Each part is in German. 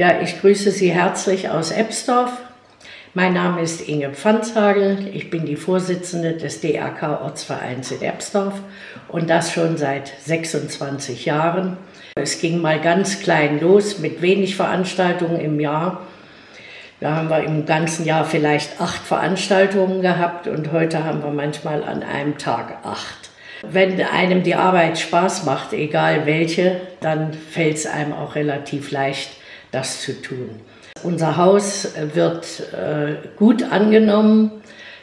Ja, ich grüße Sie herzlich aus Ebsdorf. Mein Name ist Inge Pfanzhagel. Ich bin die Vorsitzende des DRK Ortsvereins in Ebsdorf und das schon seit 26 Jahren. Es ging mal ganz klein los mit wenig Veranstaltungen im Jahr. Da haben wir im ganzen Jahr vielleicht acht Veranstaltungen gehabt und heute haben wir manchmal an einem Tag acht. Wenn einem die Arbeit Spaß macht, egal welche, dann fällt es einem auch relativ leicht, das zu tun. Unser Haus wird äh, gut angenommen,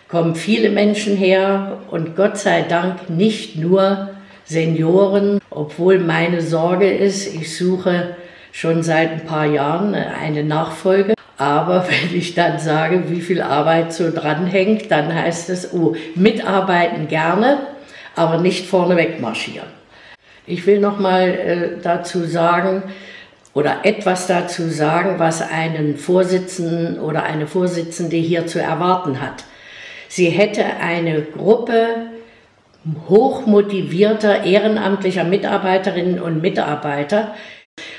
kommen viele Menschen her und Gott sei Dank nicht nur Senioren, obwohl meine Sorge ist, ich suche schon seit ein paar Jahren eine Nachfolge. Aber wenn ich dann sage, wie viel Arbeit so dranhängt, dann heißt es, oh, mitarbeiten gerne, aber nicht vorneweg marschieren. Ich will noch mal äh, dazu sagen, oder etwas dazu sagen, was einen Vorsitzenden oder eine Vorsitzende hier zu erwarten hat. Sie hätte eine Gruppe hochmotivierter ehrenamtlicher Mitarbeiterinnen und Mitarbeiter.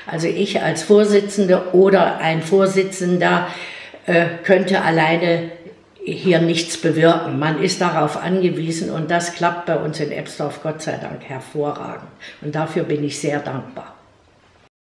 Also ich als Vorsitzende oder ein Vorsitzender äh, könnte alleine hier nichts bewirken. Man ist darauf angewiesen und das klappt bei uns in Ebsdorf Gott sei Dank hervorragend. Und dafür bin ich sehr dankbar.